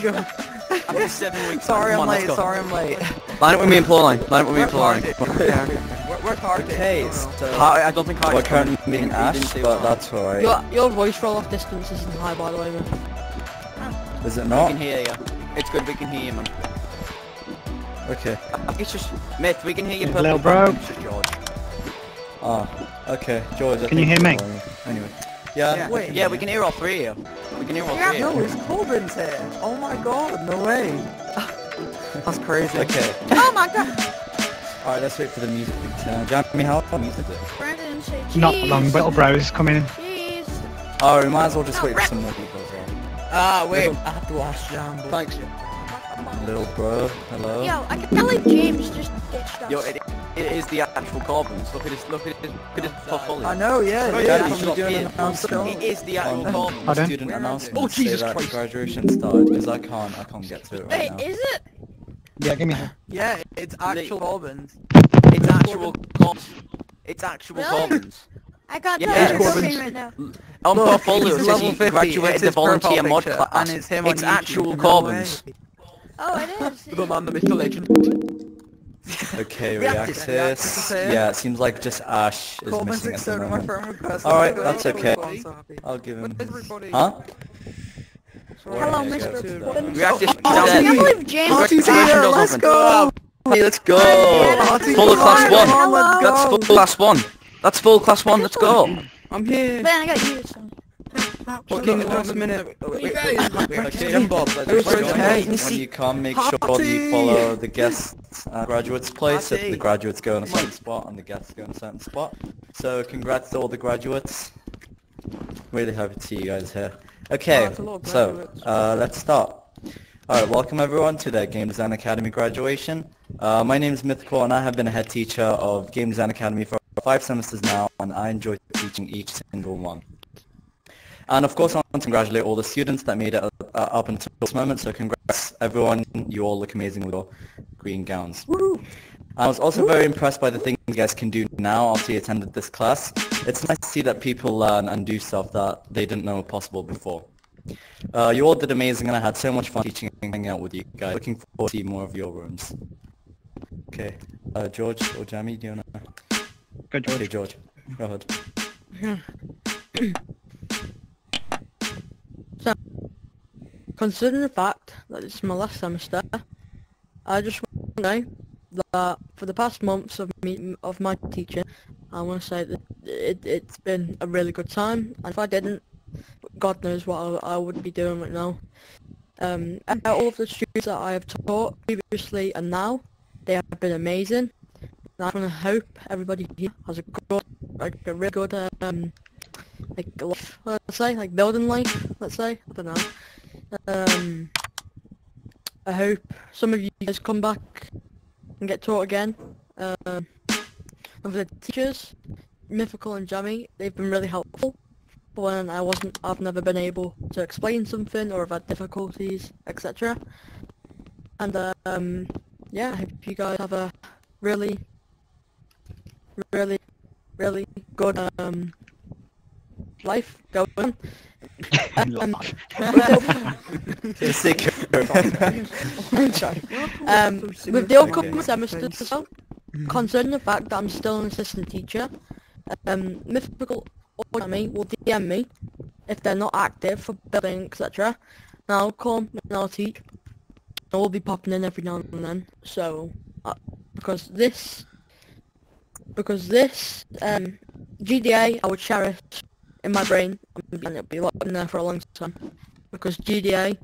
to go. After seven weeks. Sorry, I'm on, late. Sorry, I'm late. Line up with me in floor line. Line up with me in Work floor hard. line. Yeah. Work- Work hard. Okay, so Har- I don't think Hardy's we're currently coming. meeting Ash, but that's alright. Your your voice roll off distance isn't high by the way, man. Is it not? We can hear you. It's good. We can hear you, man. Okay. It's just myth. We can hear you. Little perfectly. bro. It's just George. Ah, okay. George, I Can you think hear you're calling Anyway. Yeah. Yeah. Wait. Yeah, we can hear all three of you. We can hear all Yeah, three no, of you. it's Corbin's here. Oh my god, no way. That's crazy. Okay. Oh my god! Alright, let's wait for the music to turn. Jamie, how long music is it? Brandon say cheese. Not long, little bro's coming in. Cheese. Oh, we might as well just wait for some more people as well. Ah, wait. I have to ask Jambo. Thanks. Little bro, hello. Yo, I can tell like James just ditched us. Yo, it, it is the actual Corbins. Look at his. Look at his. Look at his portfolio. I know, yeah. Oh, yeah, yeah, I'm you should doing an announcement. It is the actual Um, Corbins. Pardon? Student announcement. Oh, Jesus that Christ. graduation started because I can't. I can't get to it right Wait, now. is it? Yeah, give me a Yeah, it's actual Corbin's. It's actual Corbins. It's actual Really? Corbins. I can't Yeah, tell it's it's Corbin's. right now. On Look, portfolio he's says level he 50, graduated the volunteer profile mod class. and it's him It's YouTube, actual no Corbins. Way. Oh, it is. The man, the myth, the legend. Okay, is here. Yeah, it seems like just Ash is Corbin's missing at the accepted my moment. friend. Alright, that's okay. I'm so happy. I'll give him Where's his... Huh? Hello, Mr. yeah, Corbin. Reactus. Oh, I can't believe James. Party's Graduation here, doesn't let's go! Hey, let's go. Full of class one. come That's full class one. That's full class one. Let's go. I'm here. Man, I got you. Fucking last minute. Okay, Bob, Just let's join go. us. Hey, you when you come, make sure you follow the guests uh, graduates place. If the graduates go in a certain spot and the guests go in a certain spot. So congrats to all the graduates. Really happy to see you guys here. Okay, it's a lot of so uh, let's start. Alright, welcome everyone to the Game Design Academy graduation. Uh, my name is Mythical and I have been a head teacher of Game Design Academy for five semesters now and I enjoy teaching each single one. And of course I want to congratulate all the students that made it uh, up until this moment, so congrats everyone, you all look amazing with your green gowns. I was also very impressed by the things you guys can do now after you attended this class. It's nice to see that people learn and do stuff that they didn't know possible before. Uh, you all did amazing and I had so much fun teaching and hanging out with you guys. Looking forward to see more of your rooms. Okay, uh, George or Jamie, do you wanna? Go, Okay, George. George, go ahead. Considering the fact that it's my last semester, I just want to know that for the past months of me of my teaching, I want to say that it, it's been a really good time. And if I didn't, God knows what I, I would be doing right now. Um, all of the students that I have taught previously and now, they have been amazing. And I want to hope everybody here has a good, like a really good, um, like life, let's say, like building life, let's say. I don't know. Um, I hope some of you guys come back and get taught again. Um, and for the teachers, Mythical and Jammy, they've been really helpful. But when I wasn't, I've never been able to explain something or I've had difficulties, etc. And um, yeah, I hope you guys have a really, really, really good um, life going on. Um, Stay um, with the upcoming semesters as well, considering the fact that I'm still an assistant teacher, um, Mythical or me will DM me if they're not active for building, etc. And I'll come and I'll teach. I will be popping in every now and then. So, uh, because this, because this um, GDA I would cherish in my brain, and it'll be locked in there for a long time. Because GDA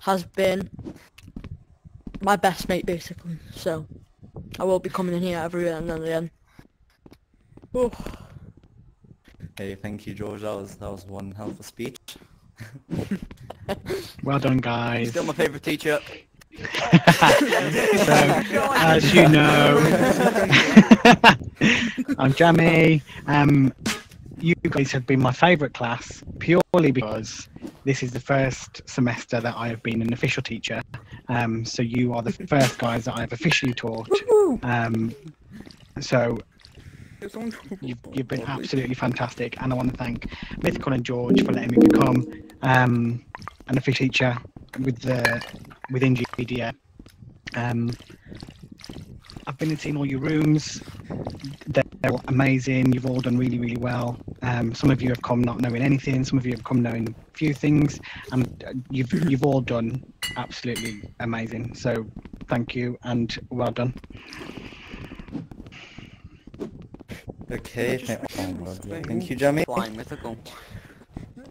has been my best mate basically. So I will be coming in here every now and then. Oh, Hey, thank you, George. That was that was one hell of a speech. Well done, guys. Still my favourite teacher. So, as you know, I'm Jamie. Um, you guys have been my favourite class purely because this is the first semester that I have been an official teacher. Um, so you are the first guys that I've officially taught. Um, so you've, you've been absolutely fantastic, and I want to thank Mythical and George for letting me become um, an official teacher. with the within GDA. Um, I've been and seen all your rooms. They're amazing. You've all done really, really well. Um, some of you have come not knowing anything. Some of you have come knowing a few things, and uh, you've you've all done absolutely amazing. So, thank you and well done. Okay, thank, God, yeah. thank you, Jamie. Flying mythical.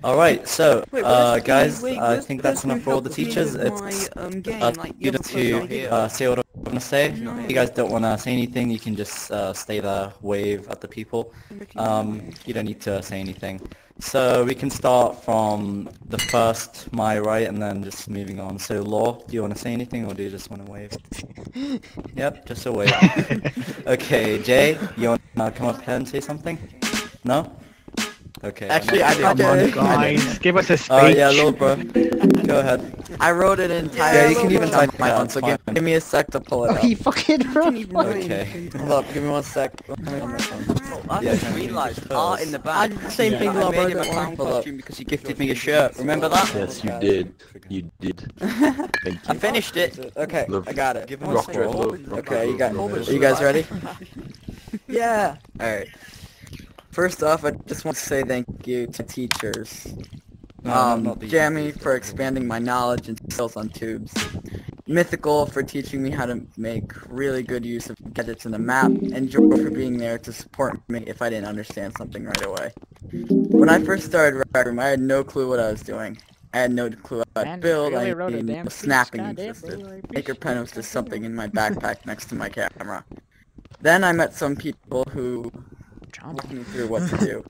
All right, so Wait, uh, guys, I think that's enough for all the teachers. with It's my, um, game, uh, like, you to uh, say what I want to say. If you guys don't want to say anything, you can just uh, stay there, wave at the people. Um, you don't need to say anything. So we can start from the first, my right, and then just moving on. So Law, do you want to say anything, or do you just want to wave? yep, just a wave. okay, Jay, you want to come up here and say something? No? Okay. Actually, I Come did. on, I did. guys, give us a speech. Oh yeah, little bro. Go ahead. I wrote it entire. Yeah, you can even type my it out, phone, so give, give me a sec to pull it Oh, up. he fucking wrote. Okay. Hold up, give me one sec. Let me on my phone. Oh, I Yeah, just realised art in the back. did the same thing, I made him a clown costume because he gifted me a shirt. Remember that? Yes, you did. You did. Thank you. I finished it. Okay, Love- I got it. Give him Rock scroll. Dread, Okay, you got. love, love, Are you guys ready? Yeah. All right. First off, I just want to say thank you to teachers. No, um, not these Jamie for expanding my knowledge and skills on tubes. Mythical for teaching me how to make really good use of gadgets in the map, and Joel for being there to support me if I didn't understand something right away. When I first started Rec Room, I had no clue what I was doing. I had no clue how to Man, build, really I wrote a didn't damn know speech. snapping Goddamn, existed. bro, I Maker pen was just something in my backpack next to my camera. Then I met some people who Walked me through what to do,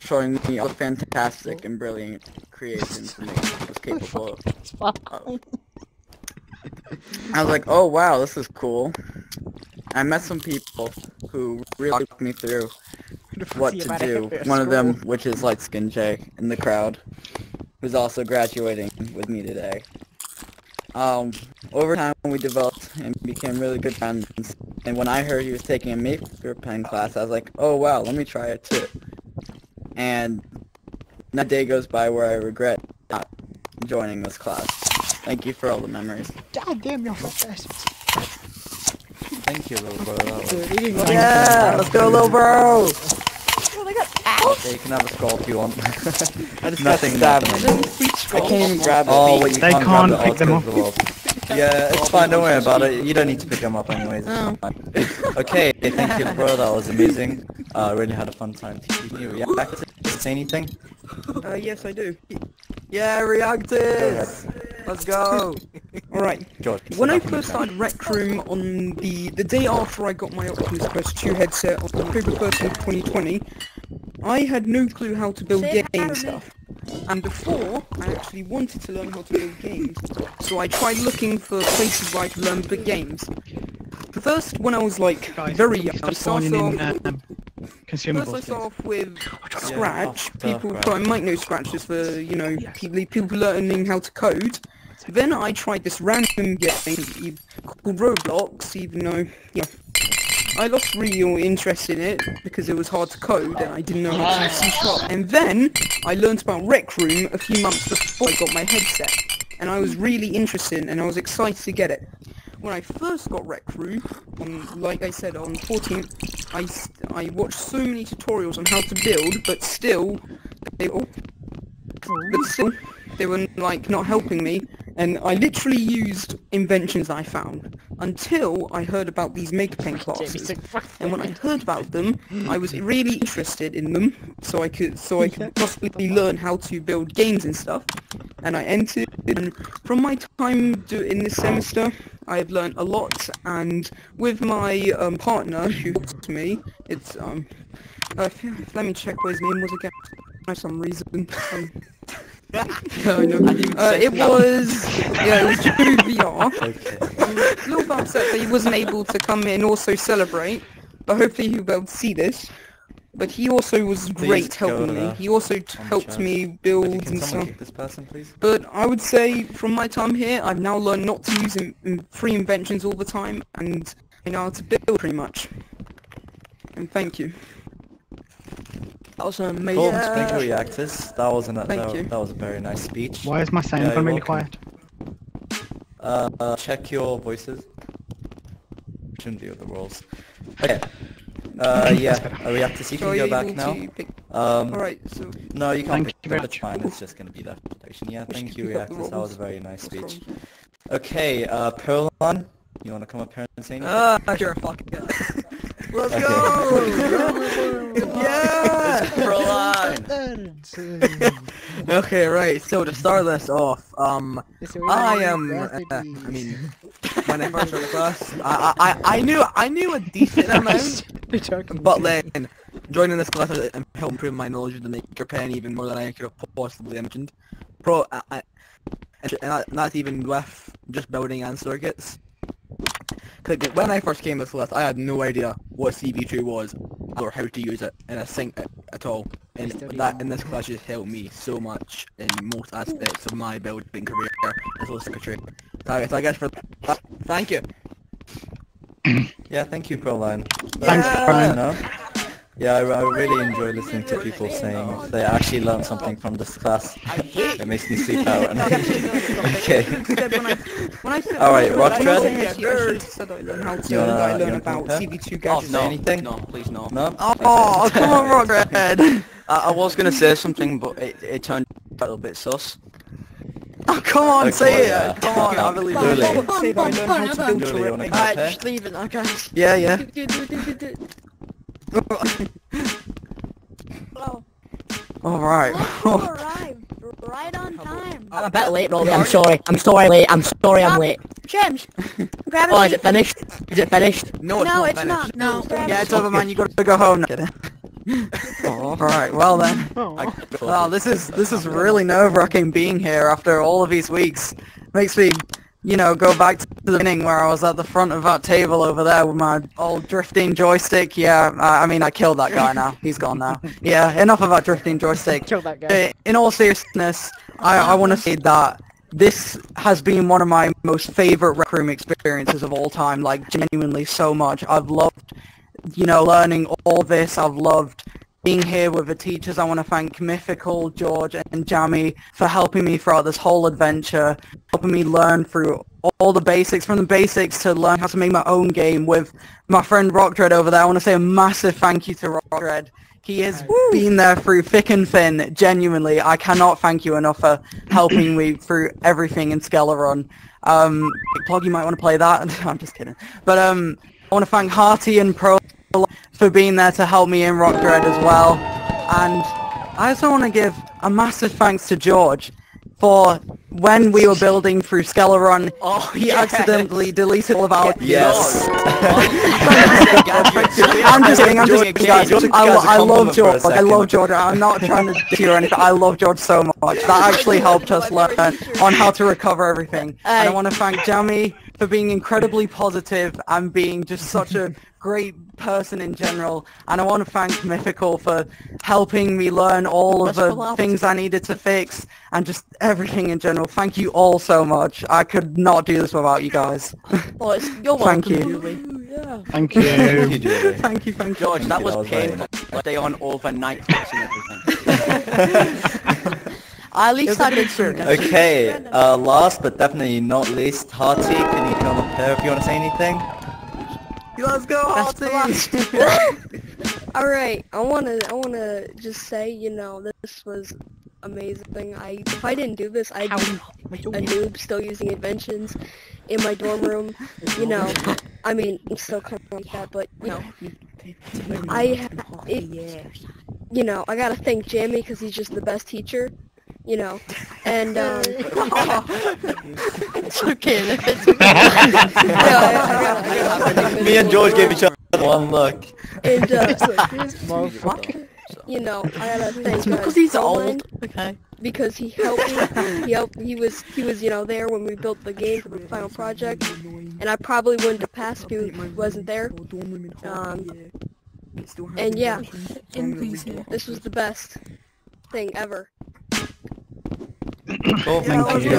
showing me all the fantastic and brilliant creations Nick was capable of. I was like, oh wow, this is cool. I met some people who really walked me through what to do. One of them, which is Light Skin Jay in the crowd, who's also graduating with me today. Um, over time we developed and became really good friends. And when I heard he was taking a maker pen class, I was like, oh wow, let me try it too. And that day goes by where I regret not joining this class. Thank you for all the memories. God damn, you're fast. Thank you, little bro. Was- Yeah. Let's go, little bro. Yeah, you can have a scroll if you want. I just Nothing, got nothing. stabbed. I can't even grab it. Oh, wait, you They can't, can't the pick them up. Below. Yeah, it's fine. Don't worry about it. You don't need to pick them up anyways. Oh. Okay, thank you, bro. That was amazing. Uh, I really had a fun time teaching you. React to say anything? Uh, yes, I do. Yeah, reactors. Let's go. All right. George. When I sit back in first the started Rec Room on the the day after I got my Oculus Quest 2 headset on October 13th, 2020, I had no clue how to build Say game to me. stuff. And before, I actually wanted to learn how to build games, so I tried looking for places where I could learn big games. First, when I was like Guys, very young, I started spawning in off, um, first I consumables. start off with Scratch. off the People Scratch. probably might know Scratch just for, you know, people, people learning how to code. Then I tried this random game called Roblox, even though, yeah, I lost real interest in it because it was hard to code and I didn't know how to use C Sharp. Ah. And then I learned about Rec Room a few months before I got my headset. And I was really interested and I was excited to get it. When I first got Rec Room, on, like I said, on 14th, I watched so many tutorials on how to build, but still, they, oh, but still, they were like not helping me, and I literally used inventions I found until I heard about these maker pen classes. And when I heard about them, I was really interested in them, so I could so I could possibly learn how to build games and stuff. And I entered, and from my time do, in this semester, I have learned a lot. And with my um, partner who helped me, it's um, uh, let me check where his name was again. For some reason. Um, Uh, it was yeah, it was Drew VR. Okay. A little bit upset that he wasn't able to come in and also celebrate, but hopefully he'll be able to see this. But he also was great helping me. He also t- helped me build and stuff. this person, please? But I would say from my time here, I've now learned not to use in, in free inventions all the time, and I know how to build pretty much. And thank you. That was an amazing Cool. Yeah. Thank you, reactors. That was an, Thank that, you. that was a very nice speech. Why is my sound Yeah, gone really welcome. quiet? Uh, uh, check your voices. Shouldn't be with the rolls. Okay. Uh, yeah. Are we up to see? So Can go you back now? pick... Um, Alright, so... no, you can't Thank pick you very That's much. fine. It's just going to be that presentation. Yeah, we thank you, pick up Reactors. That was a very nice speech. Okay, uh, Pearline, you want to come up here and say anything? Ah, sure, fuck it. Let's Okay. go! yeah! Pearline! okay, right. So to start this off, um, I am. Uh, I mean, when I first started class, I, I I knew I knew a decent amount, but then joining this class has helped improve my knowledge of the maker pen even more than I could have possibly imagined. Pro, I, I, and that, that's even with just building and circuits. 'Cause when I first came to this class, I had no idea what CV2 was or how to use it in a sync at, at all. And that in this class just helped me so much in most aspects of my building career as well as circuitry. So, so I guess for that, thank you. Yeah, thank you, Pearline. Thanks, You Brian. Know? Yeah, I, I really enjoy listening to people saying they actually learned something from this class. It makes me sleep out. And okay. Instead, when I, when I said, All right, when I Rockdread? said I should have said I learned how to, You wanna- I you wanna about compare? CB2 Oh, gadgets. no, anything? no, please no. No? Oh, come on, Rockred! I, I was gonna say something, but it, it turned out a little bit sus. Oh, come on, Okay, say yeah. it! Come on, I believe Lily. it. Say that I learned how to build Lily, you wanna terrific- come up Alright, here? just leave it, okay. Yeah, yeah. Hello. Alright. You arrived right on time. I'm a bit late, Robbie. I'm sorry. I'm sorry, late. I'm sorry, I'm late. James, grab a Oh, is it finished? Is it finished? No, it's No, not it's finished. not. No, grab Yeah, it's over, man. You gotta go home now. Alright, well then. Oh. Well, this is this is really nerve-wracking being here after all of these weeks. Makes me, you know, go back to the beginning where I was at the front of that table over there with my old drifting joystick. Yeah, I, I mean, I killed that guy now. He's gone now. Yeah, enough of that drifting joystick. Kill that guy. In all seriousness, I, I want to say that this has been one of my most favorite rec room experiences of all time. Like genuinely so much. I've loved, you know, learning all this. I've loved being here with the teachers. I want to thank Mythical, George, and Jamie for helping me throughout this whole adventure, helping me learn through all the basics, from the basics to learn how to make my own game with my friend Rockdread over there. I want to say a massive thank you to Rockdread. He has been there through thick and thin. Genuinely, I cannot thank you enough for helping me through everything in Skelly Run. Um, Plug, you might want to play that. I'm just kidding. But um, I want to thank Harty and Pro for being there to help me in Rock Dread as well. And I also want to give a massive thanks to George for when we were building through Skelly Run, Oh, he accidentally deleted all of our Yes. I'm just kidding, I'm just George- kidding, guys. George- I, I love compliment for George, I love. George, I'm not trying to do anything, I love George so much. That actually helped us learn on how to recover everything. And I want to thank Jamie for being incredibly positive and being just such a great person in general. And I want to thank Mythical for helping me learn all of the things I needed to fix and just everything in general. Thank you all so much. I could not do this without you guys. Oh, it's, you're Thank you. Julie. Yeah. Thank Thank you. you, Julie. thank you, thank you. George, that you, was that was very painful. Stay on overnight fixing everything. At least I did good Okay, uh, last but definitely not least, Harty, can you come up here if you want to say anything? Let's go, That's! All right, I wanna I wanna just say, you know, this was amazing. I if I didn't do this, I'd be a noob still using inventions in my dorm room. You know, I mean, I'm still kind of like that, but you know, I it, you know, I gotta thank Jamie because he's just the best teacher. You know, and um, It's okay it's yeah, I- I gotta- I gotta thank Me and George gave each other one look. And uh, Motherfucker. you know, I gotta thank uh, because he's Coleman. old. Okay. because he helped me. He helped. He was he was you know there when we built the game for the final project, and I probably wouldn't have passed if he wasn't there. Um, and yeah, this was the best thing ever. Cool, thank you.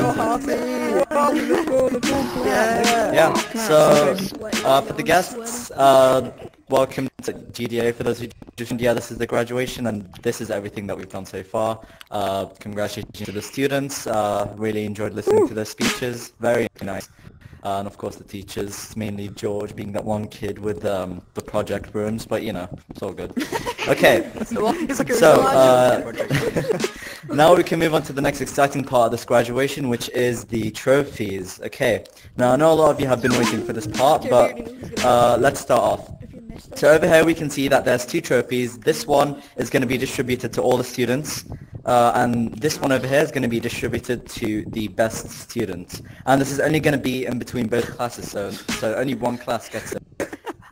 Yeah. Yeah, so, uh, for the guests, uh, welcome to GDA. For those who just yeah, this is the graduation, and this is everything that we've done so far. Uh, congratulations to the students. Uh, really enjoyed listening to their speeches. Very nice. Uh, and of course the teachers, mainly George being that one kid with um, the project rooms, but you know, it's all good. Okay, so uh, now we can move on to the next exciting part of this graduation, which is the trophies. Okay, now I know a lot of you have been waiting for this part, but uh, let's start off. So over here we can see that there's two trophies. This one is going to be distributed to all the students, uh, and this one over here is going to be distributed to the best students. And this is only going to be in between both classes, so so only one class gets it.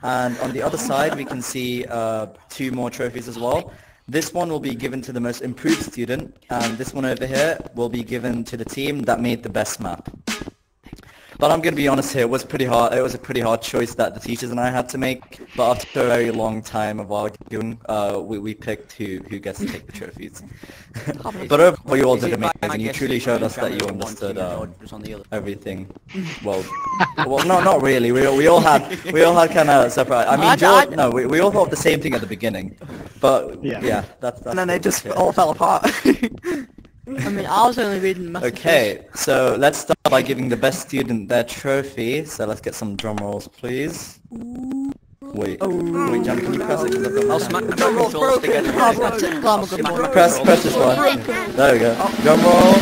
And on the other side we can see uh, two more trophies as well. This one will be given to the most improved student, and this one over here will be given to the team that made the best map. But I'm going to be honest here, it was pretty hard. It was a pretty hard choice that the teachers and I had to make. But after a very long time of arguing, uh, we, we picked who, who gets to take the trophies. but overall, you all did amazing. You truly showed us that you understood um, everything. Well, well, no, not really. We, we all had we all had kind of separate. I mean, George, no, we, we all thought the same thing at the beginning. But Yeah. yeah, that's, that's And then they just all fell apart. I mean, I was only reading messages. Okay, so let's start by giving the best student their trophy. So let's get some drum rolls, please. Wait, oh. wait, Johnny, can you press it? 'Cause I've got I'll smack the controls together. Glad good morning. Press, press this one. There we go. Drum roll.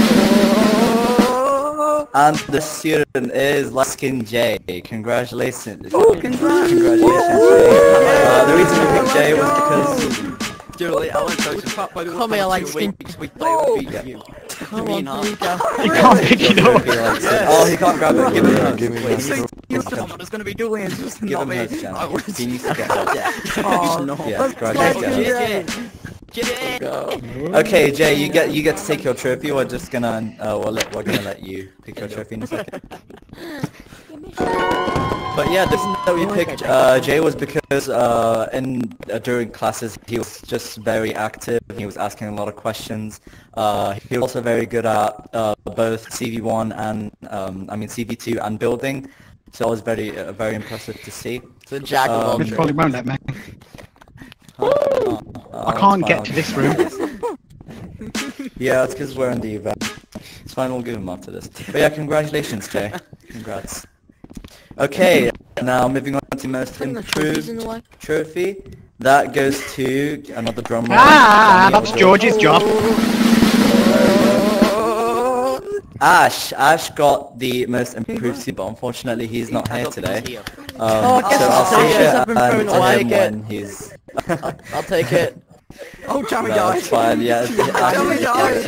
And the student is Light Skin Jay. Congratulations. Oh, congrats. Congratulations, Jay. Uh, the reason we picked Jay was because Julie, I went to by the Come here, like two skin. We play with you. Come on, and I. here you can't pick it up. he likes it. Oh, he can't grab it. Give him a Give me Wait, one. give It's going to be Julian's, just give not him me. He needs to get hers. Oh, No. Yeah, Let's congratulations. play Jay. Jay. Okay, Jay, you get you get to take your trophy. We're just gonna uh, we'll let, we're gonna let you pick your trophy in a second. But yeah, the reason that we picked uh, Jay was because uh, in uh, during classes he was just very active. He was asking a lot of questions. Uh, he was also very good at uh, both CV1 and um, I mean CV2 and building. So it was very uh, very impressive to see. It's a jack of all Um, It trades. probably won't let me. Uh, I can't get to this room. Yeah, it's because we're in the event. It's fine, we'll give him after this. But yeah, congratulations, Jay. Congrats. Okay, now moving on to most Putting the trophies in the improved trophy. That goes to another drum roll. Ah, Daniel that's George's job. Ash. Ash got the most improved student, but unfortunately he's not here today. Um, Oh, I guess so I'll I'll take see it. it I've been and thrown to away him again. when he's... I'll, I'll take it. Oh, Jammy No, died. it's fine, yeah. Jammy Ash-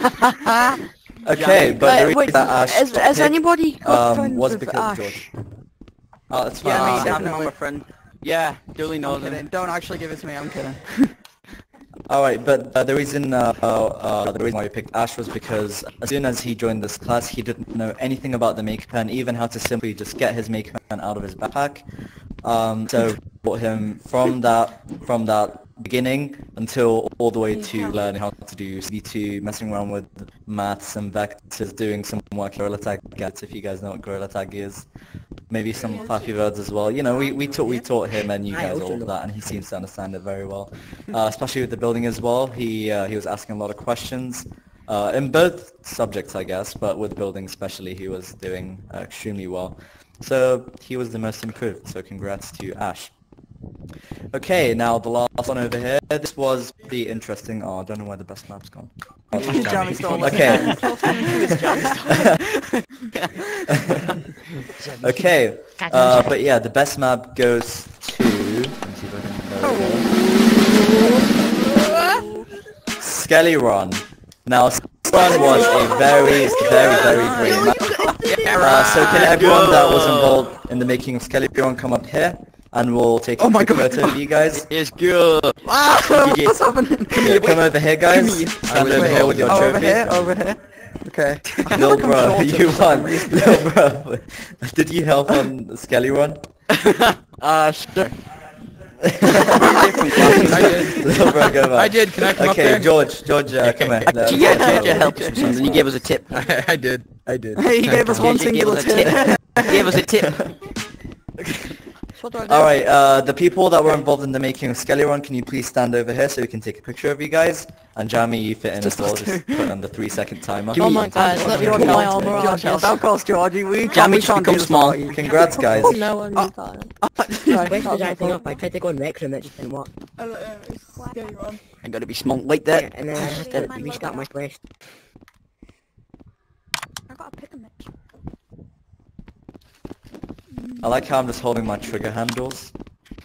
died. Okay, but the Wait, wait, that Ash has, has anybody got um, friends was with because Ash? George. Oh, that's fine. Yeah, I'll me, say I'm that. not my friend. Yeah, Julie I'm knows kidding. Don't actually give it to me, I'm kidding. All right, but uh, the reason uh, uh, uh, the reason why we picked Ash was because as soon as he joined this class, he didn't know anything about the maker pen, even how to simply just get his maker pen out of his backpack. Um, so brought him from that from that beginning until all the way to learning how to do CV2, messing around with maths and vectors, doing some work in Gorilla Tag Gets, if you guys know what Gorilla Tag is. Maybe some Flappy Birds as well. You know, we, we taught we taught him and you guys all of that, and he seems to understand it very well. Uh, especially with the building as well. He uh, he was asking a lot of questions uh, in both subjects, I guess, but with building especially, he was doing uh, extremely well. So he was the most improved. So congrats to Ash. Okay, now the last one over here. This was the interesting. Oh, I don't know where the best map's gone. Oh, Jammy stole. Okay. okay. Uh, but yeah, the best map goes to. Let me see if I can- there we go. Skelly Run. Now, Skelly Run was a very, very, very great map. Uh, so can everyone that was involved in the making of Skelly Run come up here? And we'll take a Oh my quick God. photo of you guys. It's good. Ah, Yeah. what's happening? Yeah, come over here, guys. Stand over here with your Oh, over here, over here. Okay. Little bro, you won. Little bro, did you help on Skelly Run? Uh, sure. I did. Little bro, go back. I did. Can I come up Okay, there? George, George, uh, come here. No, Yeah, George, George helped us with something. He gave us a tip. I did. I did. Hey, he gave us one He singular tip. tip. He gave us a tip. So what do I do? Alright, uh, the people that were involved in the making of Skelly Run, can you please stand over here so we can take a picture of you guys? And Jamie, you fit in as well, just put on the three second timer. Oh my god, let me put my armor on. George, of course, Georgie. We Jamie we can't become small. you. Congrats oh, guys. No, I'm not. Right, wait till everything up. I tried to go in rec room, it just didn't work. I'm gonna be small like Yeah, that. and then I had to restart my quest. I gotta pick a match. I like how I'm just holding my trigger handles.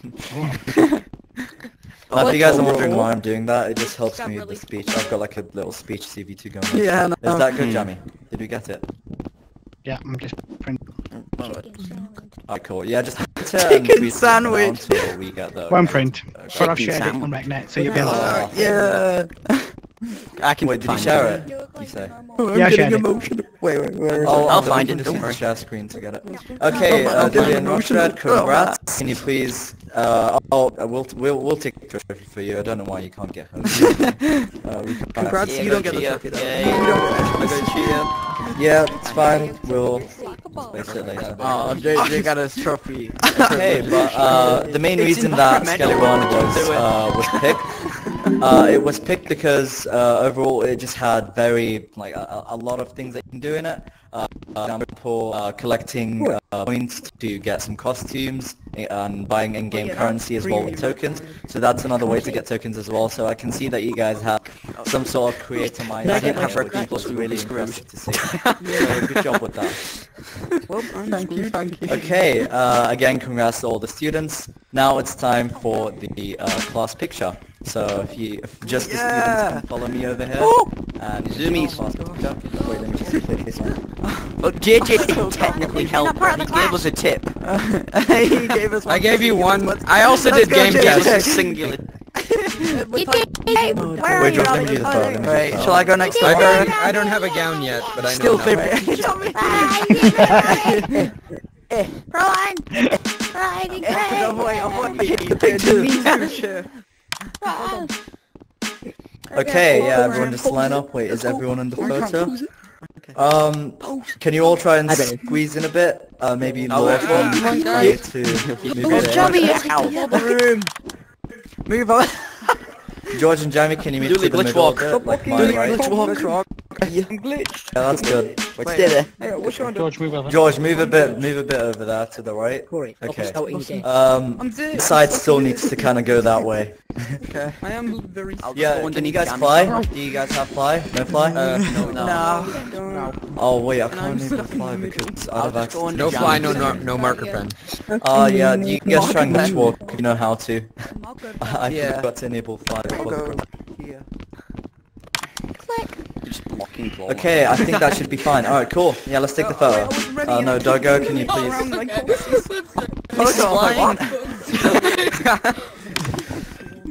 Now, if you guys are wondering why I'm doing that, it just helps me with the speech. I've got like a little speech CV2 going. Yeah, no. Is that good, hmm. Jamie? Did we get it? Yeah, I'm just printing. Oh, cool. Yeah, just hit um, it Chicken tweet sandwich. We get the. One print. Okay. But I've Chicken shared it on sandwich. So you'll be able to. Yeah. I can Wait, did you find share it. it? You look You like say? Oh, I'm Yeah, I getting shared it. emotional. Wait, wait, wait. Oh, I'll find it, Just don't the worry. share screen to get it. Okay, uh, I'm Dillian emotional. Rothschild, congrats. Can you please, uh, oh, uh, we'll, we'll, we'll take a trophy for you. I don't know why you can't get home. uh, we can Congrats, Yeah, you go don't get the trophy though. Yeah, You don't get the Yeah, it's fine. We'll Soccer it later. Oh, they, they got a trophy. Okay, but uh, the main It's reason that environmental. Skelly Run was uh, was picked, uh, it was picked because uh, overall it just had very like a, a lot of things that you can do in it. Uh, for example, uh, collecting uh, points to get some costumes eh, and buying in-game currency as well with tokens. So that's another way to get tokens as well. So I can see that you guys have some sort of creator mind. I get my which first is plus really impressive to see. So good job with that. Well, thank you, thank you. Okay, uh, again, congrats to all the students. Now it's time for the uh, class picture. So if you, if just the Yeah. students can follow me over here. Oh! And Zoomies. Class picture. Wait, let me just click this one. Oh. Well, JJ oh, technically helped. part of He the gave us a tip. he gave us I gave you one. I also did game JJ. test. Singular. Hey, where are Wait, you? George, let me do the Oh, photo. there Let me do Wait, shall I go next I don't. I don't have a gown yet, but I know Still now. favorite. Run! Riding Oh, Greg! wait, oh, wait. The picture. Run! Okay, yeah, everyone just line up. Wait, is everyone in the photo? Um, can you all try and squeeze in a bit? Uh, maybe Oh, Lord oh from here to move Oh. Jamie, in. it's Ow. the room. Move on. George and Jamie, can you move the to the middle walk. bit, like Do mine, right? glitch walk. Glitch walk. I'm glitched. Yeah, that's good. What's Wait. there? Hey, what's your George, move over. George, move a bit, move a bit over there to the right. Corey, Okay. start what you say. Um, I'm the side still needs to kind of go that way. Okay. I am very... I'll Yeah, go can you guys fly? Do you guys have fly? No fly? Uh, no, no. No. No. Oh wait, I can't even stuck fly because I'll I'd have just access. No fly, no, no, no marker pen. Oh yeah, you guys try and walk. You know how to. I Yeah. forgot to enable fly. I'll before the go here. Just blocking claw. Okay, I think that should be fine. Alright, cool. Yeah, let's take the Oh, photo. wasn't Uh, no, yet. Doggo, can you please... around like horses. He's flying. want.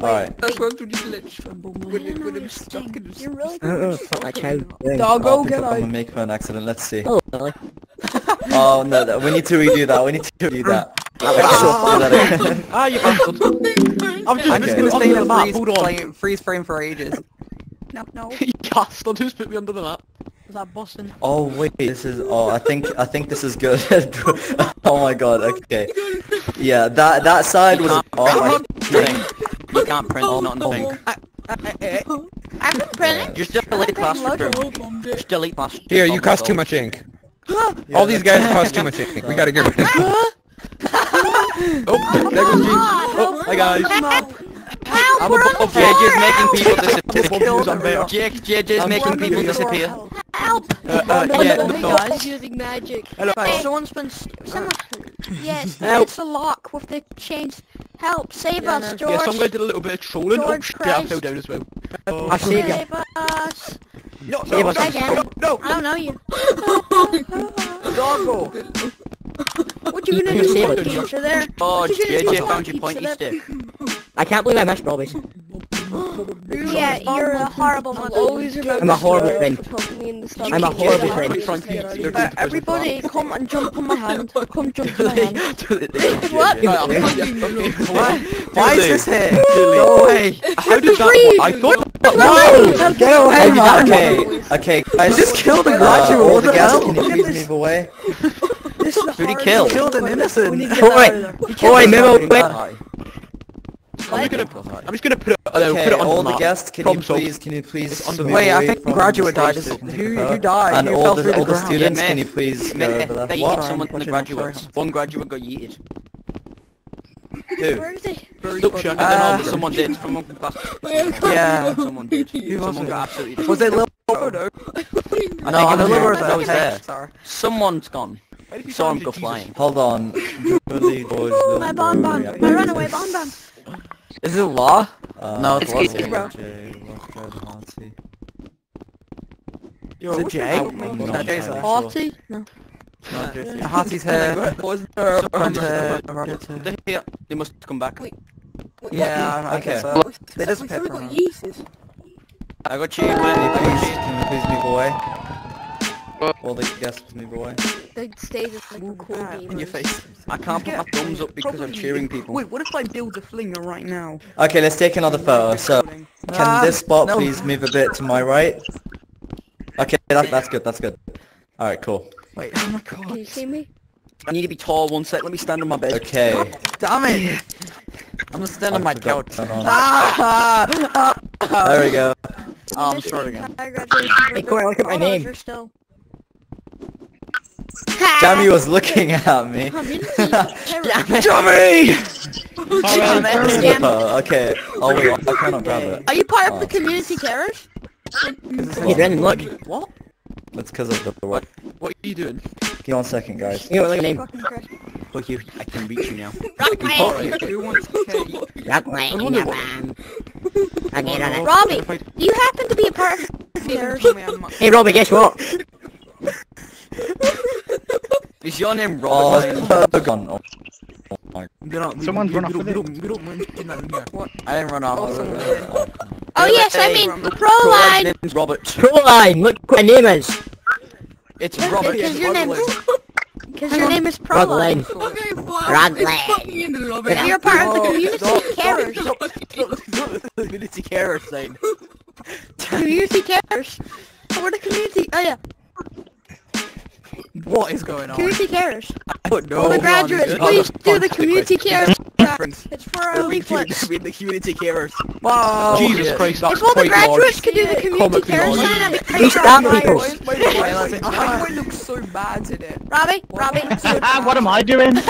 Alright. That's what to the glitch. With it, with him stuck in the... You're really fuck my. I'll Doggo, pick get up on out. the make an accident. Let's see. Oh. Oh no, no, we need to redo that. We need to redo that. Ah. do that again. You bastard. I'm just, Okay. gonna stay in a the map, freeze, hold on. play, freeze frame for ages. No, no. you bastard, who's put me under the map? Was that Boston? Oh wait, this is. Oh, I think I think this is good. oh my god. Okay. Yeah, that that side was. Oh my. Thing. You can't print, not in the thing. I can print it. Just delete classroom. Just delete classroom. Here, you cost too much ink. All these guys cost too much ink. We gotta get rid of it. oh, there goes Gene. Oh, hi guys. Help! I'm we're on above the JJ's floor. making people disappear. killed him. Jake, JJ's making people disappear. Help! Uh, uh, yeah, Oh, no. guys using magic. Right, someone's been... s- Someone, yes, Help. it's a lock with the chains. Help! Save Yeah, us, no. George! Yes, I'm going to do a little bit of trolling. Oh, George shit, I fell Christ. down as well. I saved you. Save us! No, Save us. Again. no. I don't know you. Doggo. What you gonna You do save with us. the pizza there? Oh, What you gonna do JJ with found the your pointy pizza there? stick. I can't believe I missed Robbie's. Yeah, you're a horrible mother. I'm a horrible friend. I'm a horrible friend. Uh, everybody, come and jump on my hand. Come jump on my hand. What? Why, why is this here? Go away. How did that? I thought. No! Get away, man! Okay, okay, guys. Just killed the Uh, graduate, what the the hell? can you please move away? A Who'd he kill? one. Killed an innocent. We need to get I'm just gonna, I'm just gonna put it, uh, Okay, put it on all the the map. guests, can you Problem solved. please, can you please on the move Wait, I think from graduate died. stage so we can Who- who died? And Who all fell the, through the all the ground? students, Yeah, can you please go over there? they What? yeeted someone, the graduates. One graduate got yeeted. Who? Where is he? Look, shut Uh, uh, someone did. Someone class. Yeah. Someone did. Who was Someone it? got absolutely. Was it Lil? I No, I it know Lil there. was there. Someone's gone. Saw him go flying. Hold on. Julie, My bonbon. boy, My runaway bonbon. Is it Law? Uh, No, it's Jay, Kate, bro. Jay, Lockheed, Harty. Is it Jay? I'm not No, Jay's entirely there. sure. Party? No. Not Jay. Harty's here. Was Rocket here. Rocket here. They're here. They must come back. Wait. Yeah, I Okay. guess so. They disappeared from him. I got you. Can you man. please, can you please move away? All the guests move away. The stage is like a cool game. In your face. I can't put my thumbs up because I'm cheering people. Wait, what if I build a flinger right now? Okay, let's take another photo. So, can Ah, this spot no. please move a bit to my right? Okay, that, that's good, that's good. Alright, cool. Wait, oh my god. Can you see me? I need to be tall. One sec. Let me stand on my bed. Okay. Damn it! I'm gonna stand on my couch. to turn on. Ah! There we go. Oh, I'm sorry again. Hey, Corey, look at my name. You're. Jamie was looking at me. Jamie! Oh, oh okay. Oh wait, I cannot grab it. Are you part of Oh. the community carers? Hey, Brendan, look. What? That's because of the what? What are you doing? Give me one second, guys. You know, look at name. Look you. I can reach you now. Who wants cake? Rockland, Japan. I get on it. Robbie, do you happen to be a part of the carers? Hey, Robbie, guess what? Is your name Oh, Robert? it's gone. Oh, oh my Someone's run off with it. I didn't run off. Oh yes, I mean, Proline. Proline. name's Robert. Proline, look what my name is. It's Robert. Because your name is. because your name is Proline. Rockland. Rockland. If you're part of the community carers, Community carer thing. community carers. Oh, we're the community. Oh yeah, What is going on? community carers. I don't know. the graduates, please do the community carers. It's for a reflex. Be the community carers. Wow! Jesus Christ, that's If all the quite large. graduates could do the community Comically carers, large. sign up. You Please stab Robbie. people. Why do I so bad in it? Robbie, Robbie. Ah, what am I doing?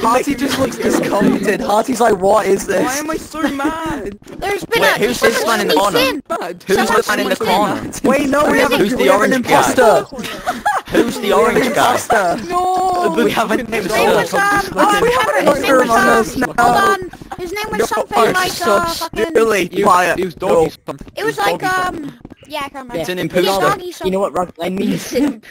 Harty just looks discomfited. Harty's like, what is this? Why am I so mad? There's been Wait, a who's this man in the corner? sneaks in. Bad. Who's Someone the man in the corner? Wait, no, we have, a, Who's the we have an orange guy? imposter! Who's the orange guy? Imposter! No! We haven't His name was um. Oh, we have an his name imposter was um. Hold on. His name was something like uh fucking. Really quiet. He was doggy something. It was like um. Yeah, I can't remember. It's an It was imposter. doggy You something. know what Rockland means? Everyone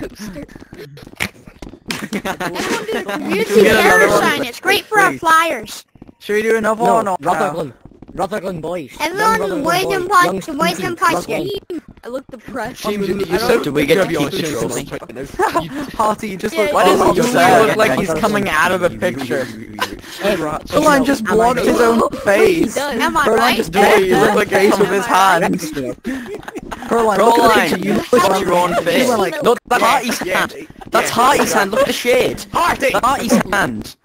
do the community Should we get another carers sign. It's great for our flyers. Should we do another one No, or no? Rotherglen. Rotherglen boys. Young Everyone, Rotherglen wait boys. and punch. Young Wait Stevie, and punch. Rotherglen. I look depressed. James, you, I you don't- said, do we get to Give keep your this shit rolling? Harty, you just Yeah, look Why does he you just sad. look like he's coming out of the picture? Caroline just Am I blocked right? his own face. Am I Caroline right? just made you look like ace with his hand. Caroline, look at the Caroline, picture. You look watch like your own face. You were like, No, that's Harty's hand. That's Harty's hand. Look at the shade. Harty. Harty's hand.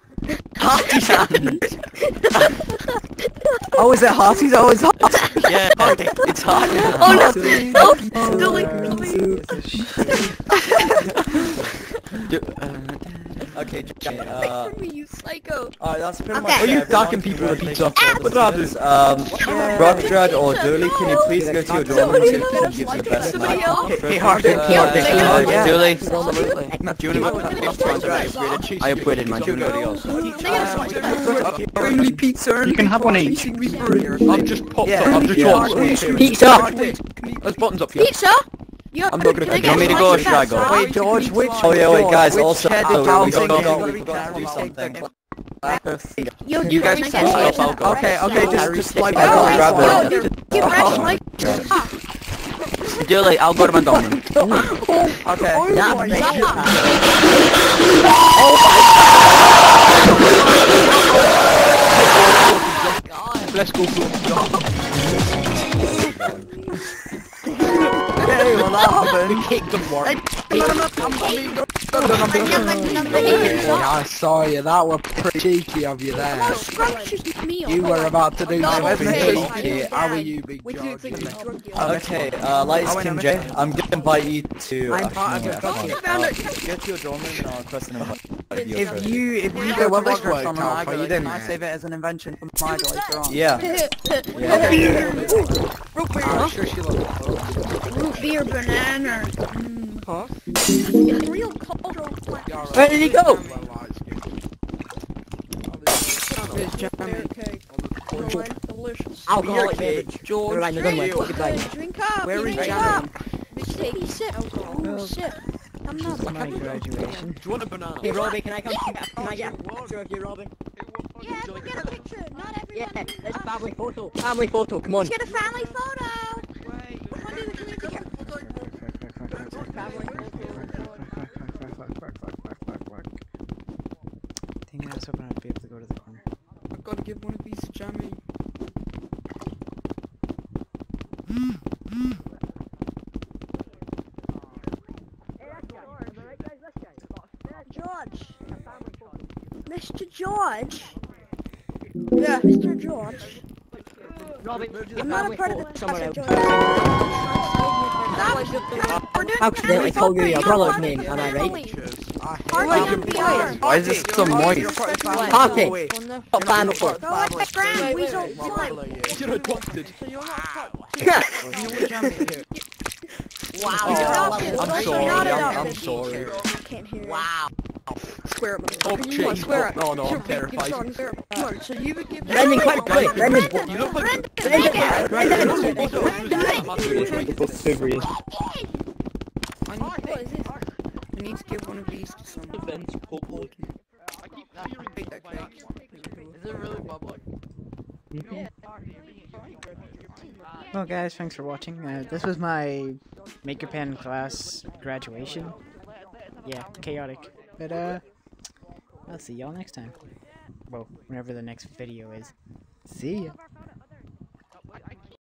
Harty's hand. oh, is it Harty's? Oh, it's Harty. Yeah, it's Harty. Oh no! Oh, delete, Okay, Jamie, uh, me, you psycho. alright, that's pretty Okay. much Are you docking people with pizza? Congratulations. Um, Rockdread or Dooley, can you please go to your dorm room so you can give the best Somebody night? else? Hey, Hardy. Uh, Yeah, yeah. Julie, Absolutely. do you want to I upgraded mine. Do you want to go to yours? Only pizza You can have one each. I've just popped Yeah. up. I've just Yeah. talked. Pizza! There's buttons up here. Pizza? I'm not gonna- do you want me to get go or should I go? Wait, George, which? Oh yeah, wait guys, also, oh, we housing forgot, we forgot to do something. You, You guys can get I'll. Okay, okay, just, just like I don't grab Oh, it. you're like, I'll go to oh my dorm room. Okay. Let's go. Okay, well that happened. Kick the work. Yeah, I saw you. That was pretty cheeky of you there. You were about to do No, something okay. cheeky. How are you, Big What do you George? think Okay, uh, Lights Oh, Kim I'm J. I'm gonna invite you to. I'm uh, part of no, it, uh, fuck you. uh, Get your dorm room and I'll request an invite. you If you if you go well, to this Roger worked from an out I for you, can didn't I save it as an invention for my later on? Yeah. I'm sure she loves Root beer banana. Huh? It's real cultural. Where did he go? delicious. Alcoholic beverage. George, Never mind, the gun went. Goodbye. Drink up. Where you is drink Jamie? up. Take sip. Oh, sip. I'm not. this is My graduation. Do you want a banana? Hey, Robbie, can I come? Can I get a picture of you, Robin? Yeah, we'll get a picture. Not everyone. Yeah, let's family photo. Family photo, come on. Let's get a family photo. Come on, do the community here. Dang it, I was hoping I'd be able to go to the corner. I've got to give one of these to Jamie. George. Mr. George. Yeah, Mr. George. Robin, move to the I'm not a part of the somewhere else. We're doing Accidentally family called you your photo, brother's name, am I right? Why is this so moist? Party! Stop family photo. Go at the ground, weasel. You're adopted. Wow. I'm sorry, I'm- I'm sorry. I can't hear it. Wow. Swear at me. Oh, Come on, jeez. swear at me. Oh, no, I'm Sure, give terrified. it on, swear at me. Come on, so you would give Brendan, quick, quick, Brendan. You look like Brendan, Brendan. Brendan. I need, What is this? I need to give one of these to someone. Take that cake. Is it really public? Well, guys, thanks for watching. Uh, this was my Maker Pen class graduation. Yeah, chaotic. But, uh, I'll see y'all next time. Well, whenever the next video is. See ya.